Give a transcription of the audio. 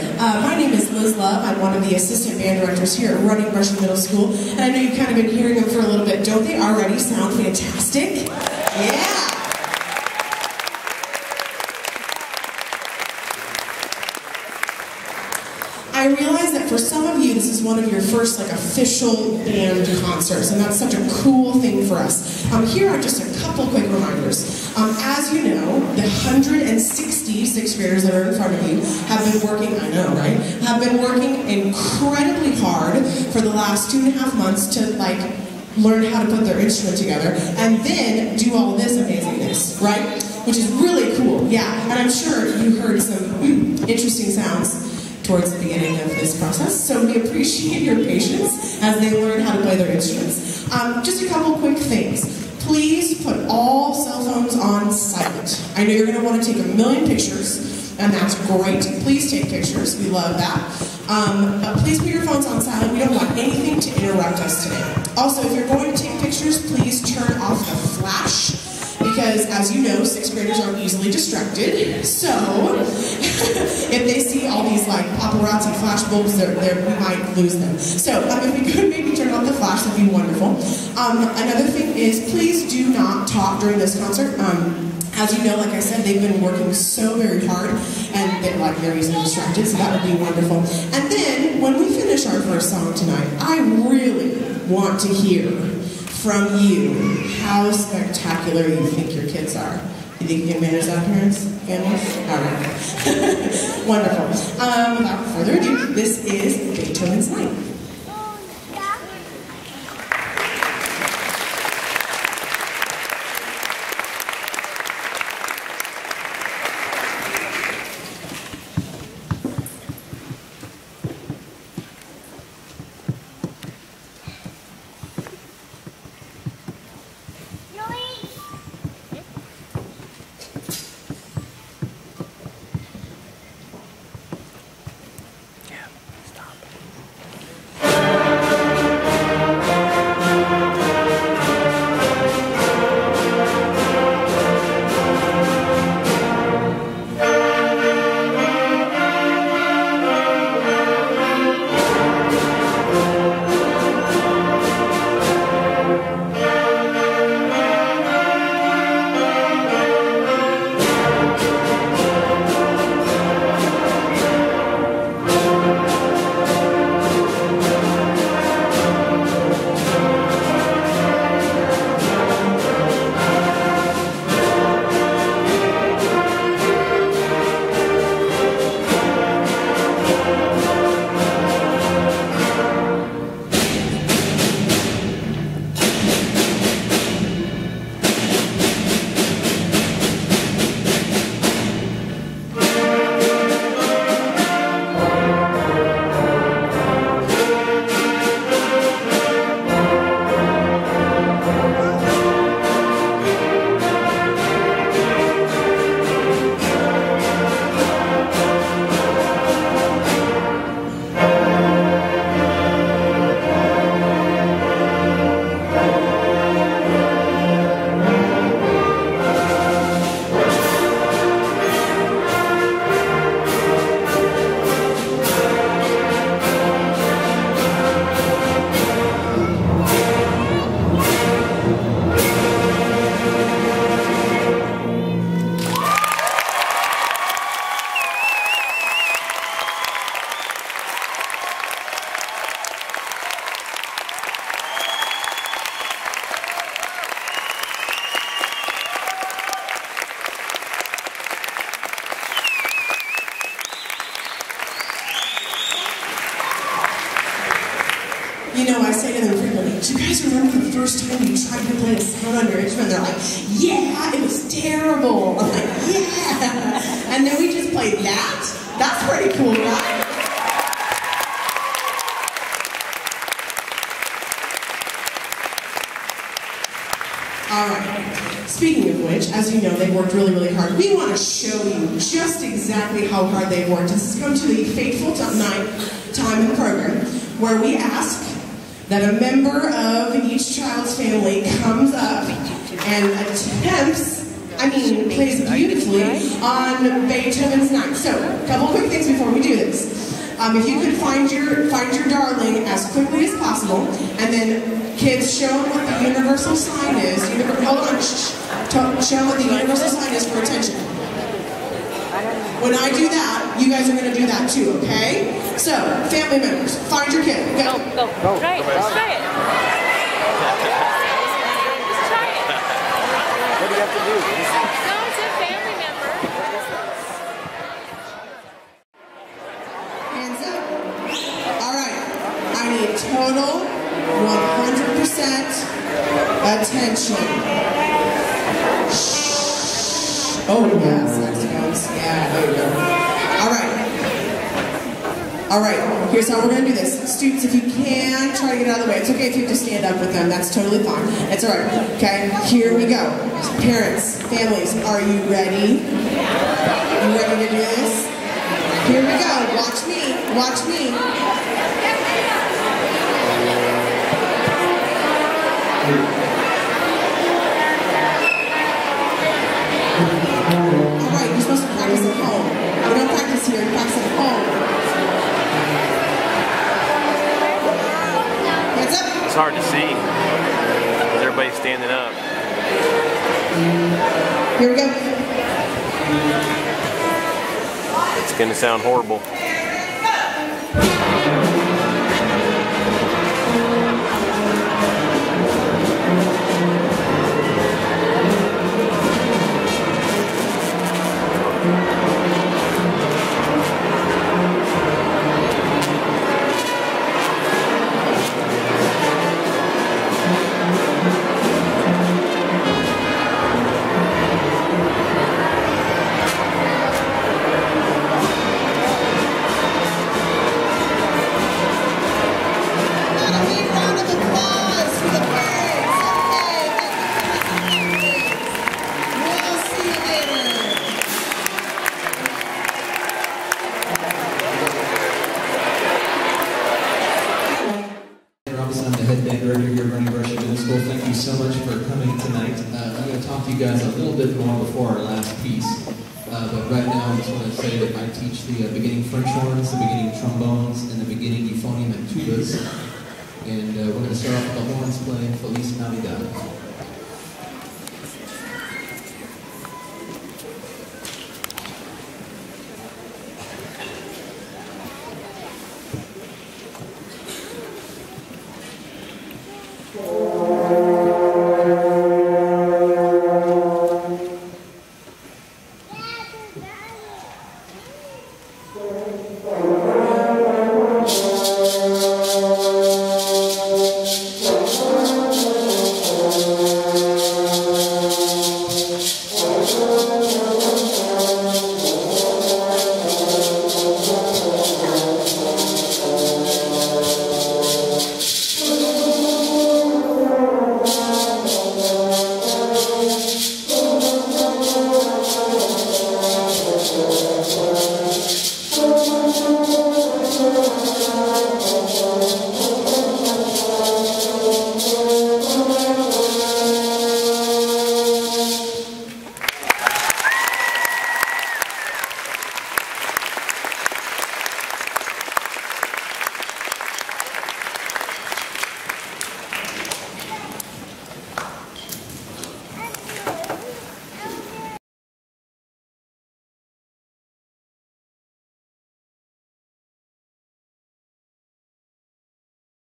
Uh, my name is Liz Love. I'm one of the assistant band directors here at Running Brush Middle School. And I know you've kind of been hearing them for a little bit. Don't they already sound fantastic? Yeah! I realize that for some of you, this is one of your first like official band concerts, and that's such a cool thing for us. Um, here are just a couple quick reminders. Um, as you know, the 160 sixth graders that are in front of you have been working, I know, right? Have been working incredibly hard for the last two and a half months to like learn how to put their instrument together, and then do all this amazingness, right? Which is really cool, yeah. And I'm sure you heard some interesting sounds towards the beginning of this process. So we appreciate your patience as they learn how to play their instruments. Um, just a couple quick things. Please put all cell phones on silent. I know you're going to want to take a million pictures, and that's great. Please take pictures. We love that. Um, but please put your phones on silent. We don't want anything to interrupt us today. Also, if you're going to take pictures, please turn off the flash because as you know, sixth graders are easily distracted. So they see all these like paparazzi flash bulbs, they're, they're, we might lose them. So um, if we could maybe turn off the flash, that'd be wonderful. Um, another thing is please do not talk during this concert. Um, as you know, like I said, they've been working so very hard and they're like they're easily distracted, so that would be wonderful. And then when we finish our first song tonight, I really want to hear from you how spectacular you think your kids are. You think you can manage that, parents? Families? All right. Wonderful. Um, without further ado, this is Beethoven's Ninth. You know, I say to them frequently, do you guys remember the first time you tried to play a sound on your instrument? They're like, yeah, it was terrible. I'm like, yeah. And then we just played that. That's pretty cool, right? All right. Speaking of which, as you know, they've worked really, really hard. We want to show you just exactly how hard they've worked. This has come to the fateful night time in the program where we ask that a member of each child's family comes up and attempts I mean, plays beautifully on Beethoven's Ninth. So, a couple quick things before we do this. Um, if you could find your find your darling as quickly as possible, and then kids show what the universal sign is. Univer- hold on, shh. show what the universal sign is for attention. When I do that, you guys are going to do that too, okay? So, family members, find your kid. Go. Go, go. Try it. Let's try it. Let's try it. What do you have to do? No, it's a family member. Hands up. All right. I need total 100% attention. Shh. Oh, yes. Next goes. Yeah, there you go. All right. Here's how we're going to do this. Students, if you can, try to get out of the way. It's okay if you have to stand up with them. That's totally fine. It's all right. Okay? Here we go. Parents, families, are you ready? You ready to do this? Here we go. Watch me. Watch me. All everybody's standing up. Here we go. It's going to sound horrible. So much for coming tonight. Uh, I'm going to talk to you guys a little bit more before our last piece. Uh, but right now, I just want to say that I teach the uh, beginning French horns, the beginning trombones, and the beginning euphonium and tubas. And uh, we're going to start off with the horns playing Feliz Navidad. Música